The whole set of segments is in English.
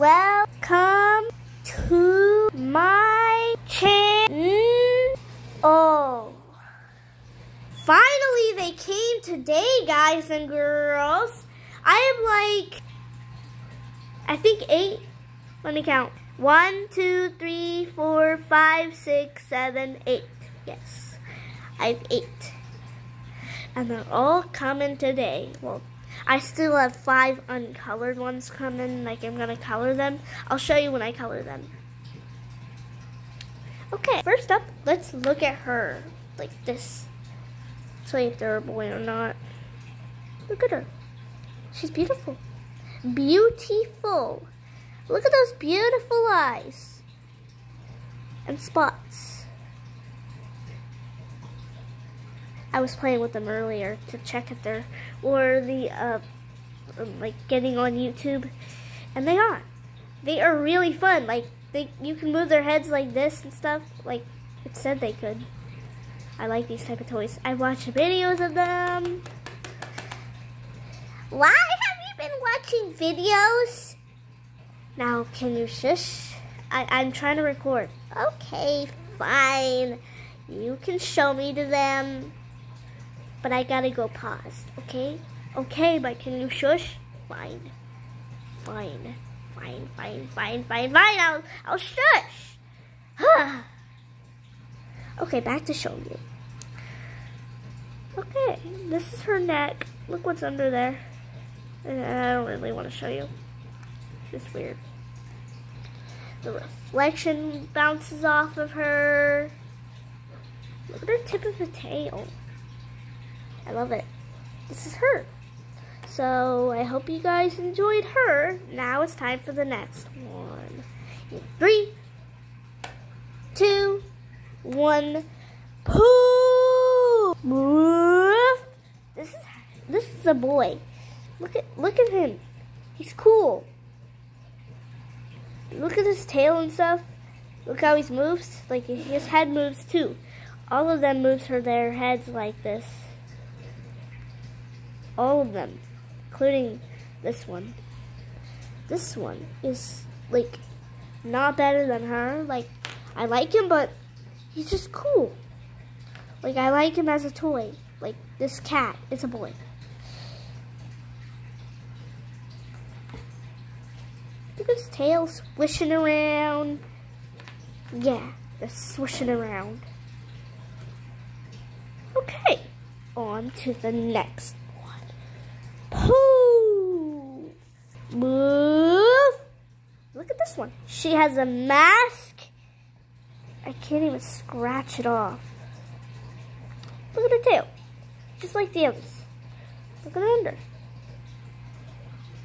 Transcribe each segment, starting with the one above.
welcome to my channel. Finally, they came today, guys and girls. I am like, I think eight. Let me count. One, two, three, four, five, six, seven, eight. Yes, I have eight. And they're all coming today. Well, I still have five uncolored ones coming. Like, I'm to color them. I'll show you when I color them. Okay, first up, let's look at her. Like this. Tell you if they're a boy or not. Look at her. She's beautiful. Beautiful. Look at those beautiful eyes. And spots. I was playing with them earlier to check if they're worthy the um, like getting on YouTube, and they are. They are really fun. Like they, you can move their heads like this and stuff. Like it said they could. I like these type of toys. I watch videos of them. Why have you been watching videos? Now, can you shush? I, I'm trying to record. Okay, fine. You can show me to them but I gotta go pause, okay? Okay, but can you shush? Fine. Fine. Fine, fine, fine, fine, fine. I'll, I'll shush. okay, back to showing you. Okay, this is her neck. Look what's under there. Uh, I don't really want to show you. It's weird. The reflection bounces off of her. Look at her tip of the tail. I love it. This is her. So I hope you guys enjoyed her. Now it's time for the next one. Three, two, one. Pooh! This is this is a boy. Look at look at him. He's cool. Look at his tail and stuff. Look how he moves. Like his head moves too. All of them moves for their heads like this all of them, including this one. This one is like not better than her. Like I like him, but he's just cool. Like I like him as a toy. Like this cat, it's a boy. Look at his tail swishing around. Yeah, they're swishing around. Okay, on to the next Move! Look at this one. She has a mask. I can't even scratch it off. Look at her tail. Just like the others. Look at her under.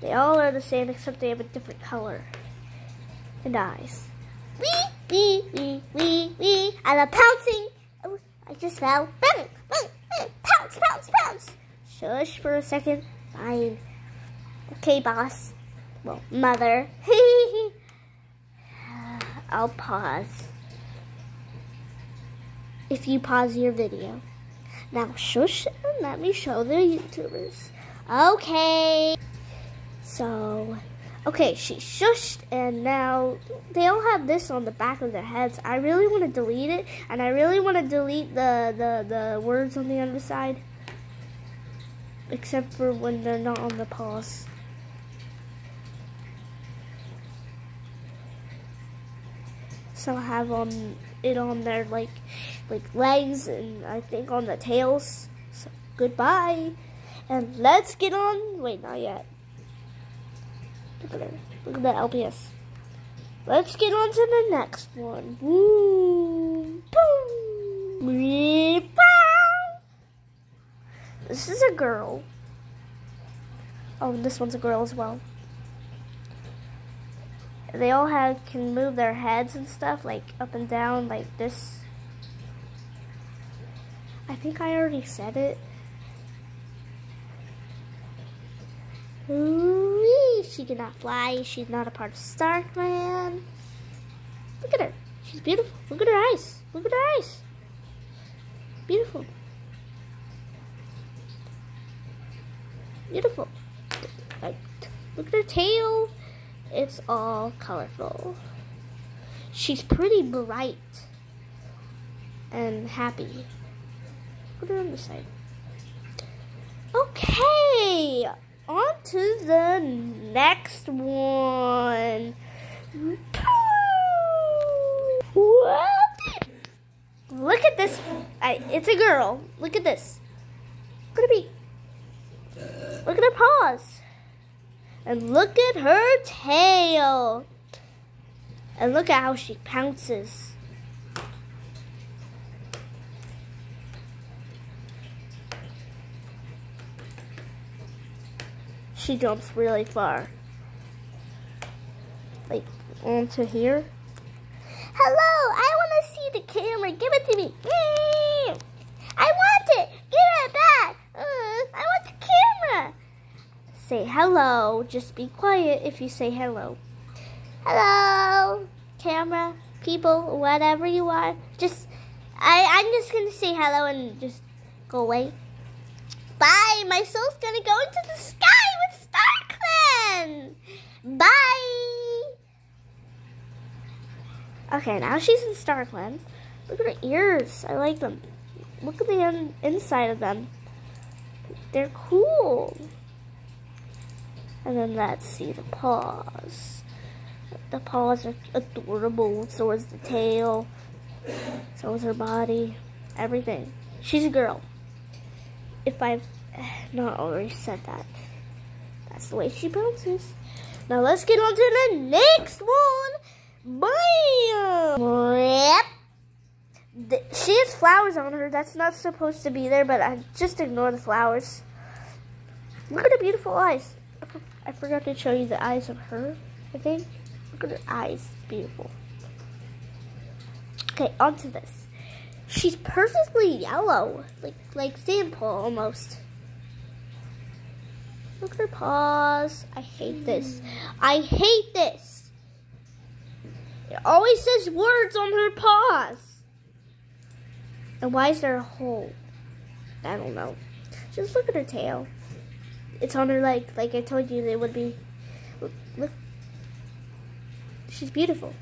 They all are the same except they have a different color. And eyes. Wee, wee, wee, wee, wee. I love pouncing. Oh, I just fell. Boom, boom, boom. Pounce, pounce, pounce. Shush for a second. Fine. Okay, boss. Well, mother. I'll pause. If you pause your video. Now shush and let me show the YouTubers. Okay. So, okay, she shushed and now they all have this on the back of their heads. I really want to delete it and I really want to delete the, the, the words on the underside except for when they're not on the paws. So I have on it on their like like legs and I think on the tails. So goodbye. And let's get on wait, not yet. Look at her. Look at that LPS. Let's get on to the next one. Woo! Boom! This is a girl. Oh, this one's a girl as well. They all have can move their heads and stuff, like up and down, like this. I think I already said it. Ooh, she cannot fly. She's not a part of StarClan. Look at her. She's beautiful. Look at her eyes. Look at her eyes. Beautiful. Beautiful. Look at her tail. It's all colorful. She's pretty bright and happy. Put her on the side. Okay, on to the next one. What? Look at this. It's a girl. Look at this. Her. Look at her paws. And look at her tail. And look at how she pounces. She jumps really far. Like onto here. Hello, I want to see the camera. Give it to me. I want it. Give it back. Uh, I want the camera. Say hello. Just be quiet if you say hello. Hello, camera, people, whatever you are. Just, I, I'm just going to say hello and just go away. Bye. My soul's going to go into the sky with StarClan. Bye. Okay, now she's in StarClan. Look at her ears. I like them. Look at the in inside of them. They're cool. And then let's see the paws. The paws are adorable. So is the tail. So is her body. Everything. She's a girl. If I've not already said that. That's the way she bounces. Now let's get on to the next one. Bam! Yep. She has flowers on her. That's not supposed to be there, but I just ignore the flowers. Look at her beautiful eyes. I forgot to show you the eyes of her, I think. Look at her eyes. Beautiful. Okay, on to this. She's perfectly yellow. Like like Paul almost. Look at her paws. I hate this. I hate this. It always says words on her paws. And why is there a hole? I don't know. Just look at her tail. It's on her leg. Like I told you, they would be. Look, look. She's beautiful.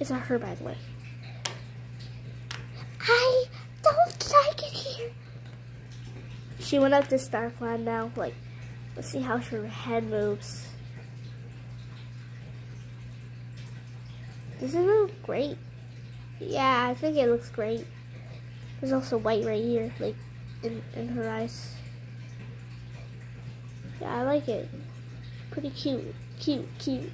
It's not her, by the way. I don't like it here. She went up to StarClan now. Like, let's see how her head moves. Does it look great? Yeah, I think it looks great. There's also white right here, like, in, in her eyes. I like it. Pretty cute. Cute, cute.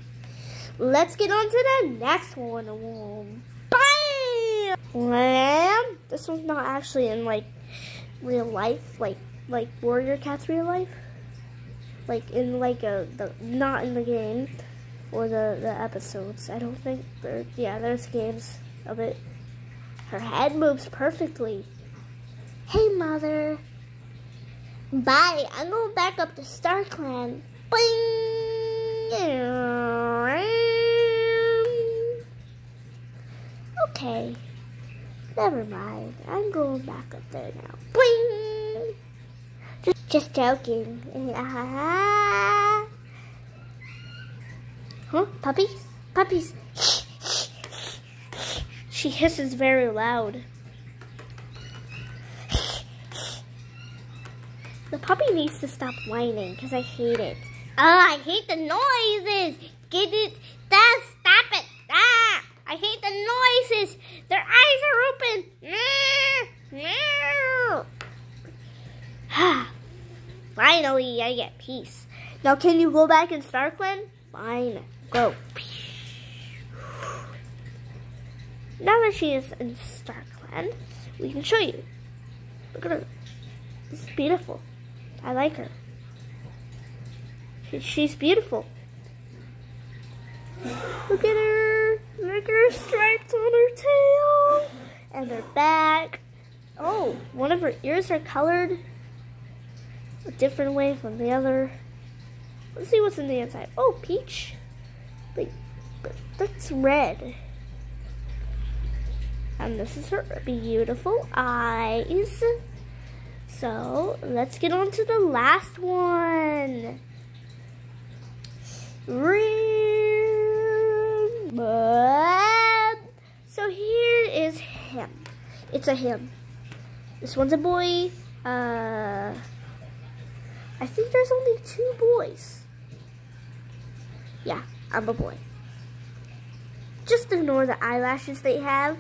Let's get on to the next one. Bam! Bam! This one's not actually in, like, real life. Like, like Warrior Cat's real life. Like, in, like, a, the, not in the game. Or the, the episodes. I don't think there, yeah, there's games of it. Her head moves perfectly. Hey, Mother. Bye. I'm going back up to StarClan. Okay. Never mind. I'm going back up there now. Bling! Just, just joking. huh? Puppies? Puppies. she hisses very loud. The puppy needs to stop whining because I hate it. Oh, I hate the noises. Get it? That, stop it. Ah, I hate the noises. Their eyes are open. Finally, I get peace. Now, can you go back in StarClan? Fine. Go. Now that she is in StarClan, we can show you. Look at her. It's beautiful. I like her. she's beautiful. Look at her. Look at her stripes on her tail. And her back. Oh, one of her ears are colored a different way from the other. Let's see what's in the inside. Oh, peach. Like, that's red. And this is her beautiful eyes. So let's get on to the last one. So here is him. It's a him. This one's a boy. Uh, I think there's only two boys. Yeah, I'm a boy. Just ignore the eyelashes they have.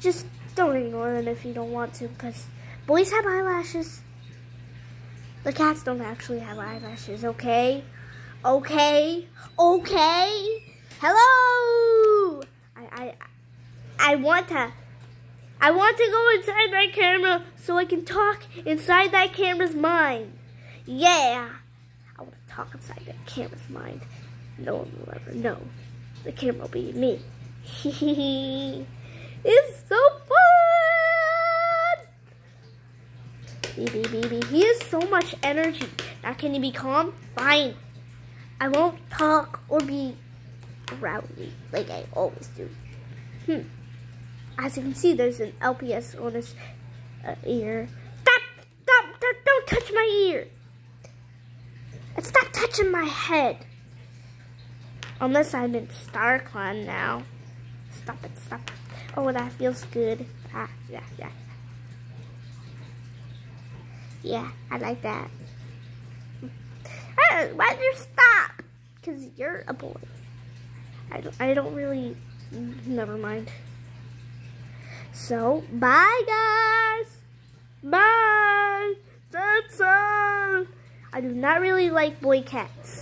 Just don't ignore them if you don't want to, because boys have eyelashes. The cats don't actually have eyelashes, okay? Okay? Okay? Hello! I, I, I want to, I want to go inside that camera so I can talk inside that camera's mind. Yeah! I want to talk inside that camera's mind. No one will ever know. The camera will be me. it's so Baby, He has so much energy. Now, can you be calm? Fine. I won't talk or be rowdy like I always do. Hmm. As you can see, there's an LPS on his uh, ear. Stop! Stop! Stop! Don't touch my ear! And stop touching my head! Unless I'm in StarClan now. Stop it, stop it. Oh, that feels good. Ah, yeah, yeah. Yeah, I like that. Hey, why did you stop? Because you're a boy. I don't, I don't really, never mind. So, bye guys. Bye. That's all. I do not really like boy cats.